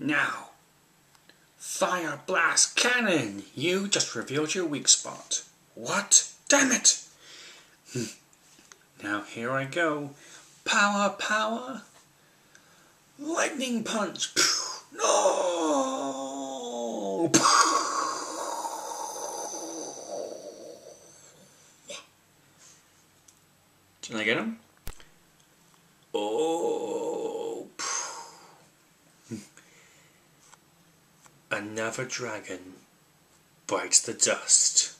Now, fire blast cannon! You just revealed your weak spot. What? Damn it! Hmm. now here I go. Power, power! Lightning punch! No! Did I get him? Oh! Another dragon bites the dust.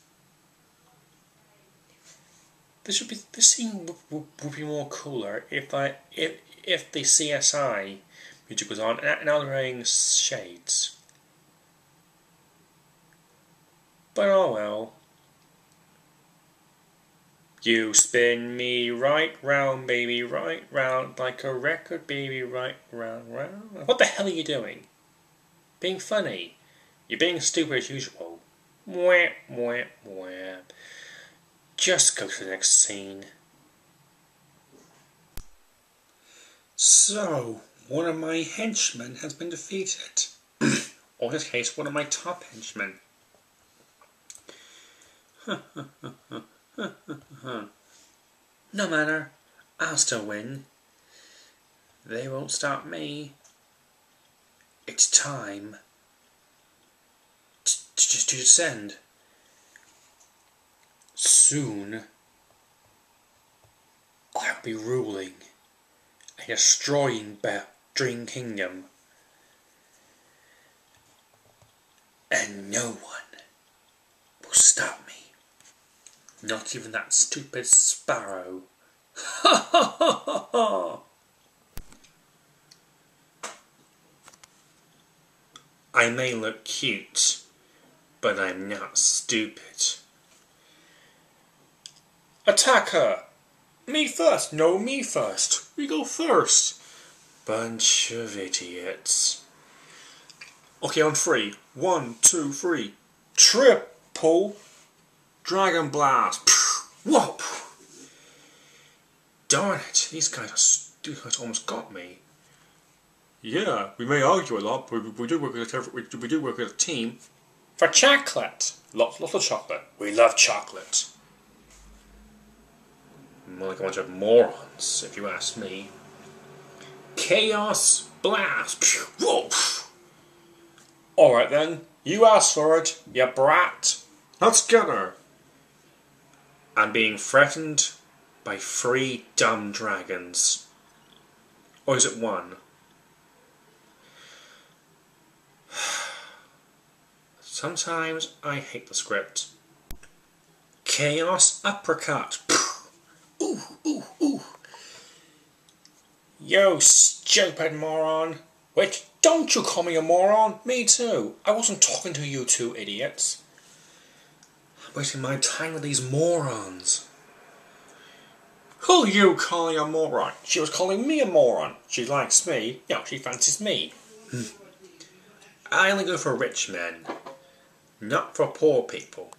This would be this scene would, would, would be more cooler if I if if the CSI music was on and I was wearing shades. But oh well. You spin me right round, baby, right round, like a record, baby, right round, round. What the hell are you doing? Being funny. You're being stupid as usual. Wah, wah, wah. Just go to the next scene. So, one of my henchmen has been defeated. or in this case, one of my top henchmen. no matter, I'll still win. They won't stop me. It's time to, descend. Soon, I'll be ruling and destroying Dream Kingdom. And no one will stop me. Not even that stupid sparrow. Ha ha ha ha ha! I may look cute, but I'm not stupid. Attack her! Me first! No, me first! We go first! Bunch of idiots. Okay, on three. One, two, three. Triple Dragon Blast! Whoop! Darn it, these guys, are, guys almost got me. Yeah, we may argue a lot, but we, we do work as a we do work as a team. For chocolate, lots, lots of chocolate. We love chocolate. More like a bunch of morons, if you ask me. Chaos blast. Whoa. All right then, you asked for it, you brat. Let's get her. I'm being threatened by three dumb dragons. Or is it one? Sometimes I hate the script. Chaos uppercut. Ooh, ooh, ooh. Yo, stupid moron. Wait, don't you call me a moron. Me too. I wasn't talking to you two idiots. I'm wasting my time with these morons. Who are you calling a moron? She was calling me a moron. She likes me. No, she fancies me. Hmm. I only go for rich men not for poor people.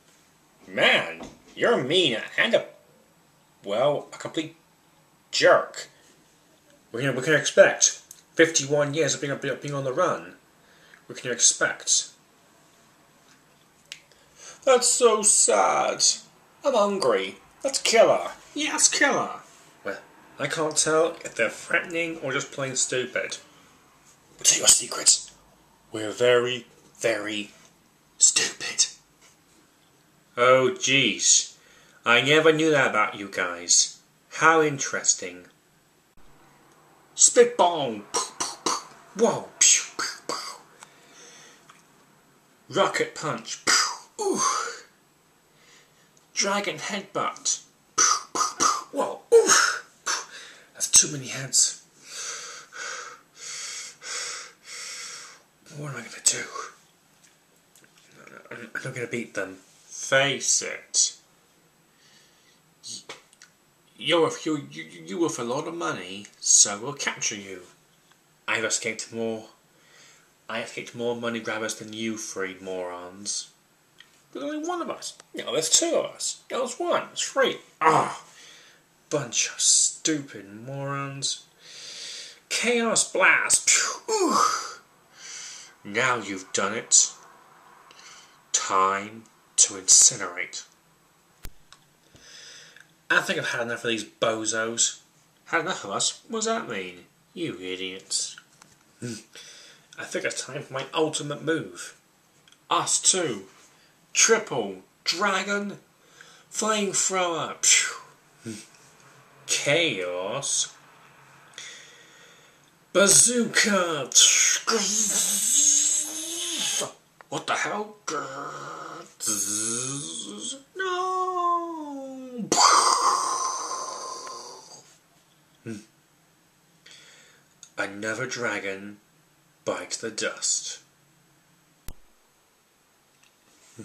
Man, you're mean and a, well, a complete jerk. What can, what can expect? 51 years of being, of being on the run. What can expect? That's so sad. I'm hungry. Let's kill her. Yes, kill her. Well, I can't tell if they're threatening or just plain stupid. We'll tell you a secret. We're very, very. Oh, jeez. I never knew that about you guys. How interesting. Spitball. Whoa. Rocket punch. Ooh. Dragon headbutt. Whoa. Ooh. That's too many heads. What am I going to do? I'm not going to beat them. Face it. You're worth, you you, you're worth a lot of money, so we'll capture you. I've escaped more. I escaped more money grabbers than you three morons. There's only one of us. No, there's two of us. No, there's one. It's three. Ah, bunch of stupid morons. Chaos blast. Now you've done it. Time to incinerate. I think I've had enough of these bozos. Had enough of us? What does that mean? You idiots. Hmm. I think it's time for my ultimate move. Us too. Triple. Dragon. Flamethrower. Chaos. Bazooka! What the hell? Another dragon bites the dust. Hmm.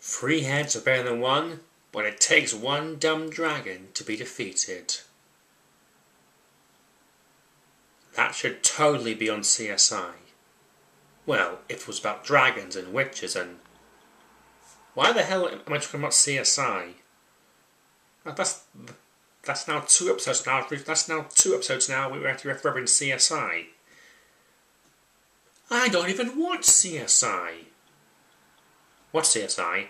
Three heads are better than one, but it takes one dumb dragon to be defeated. That should totally be on CSI. Well, if it was about dragons and witches and... Why the hell am I talking about CSI? That's that's now two episodes now. That's now two episodes now. We were actually referring CSI. I don't even watch CSI. What's CSI?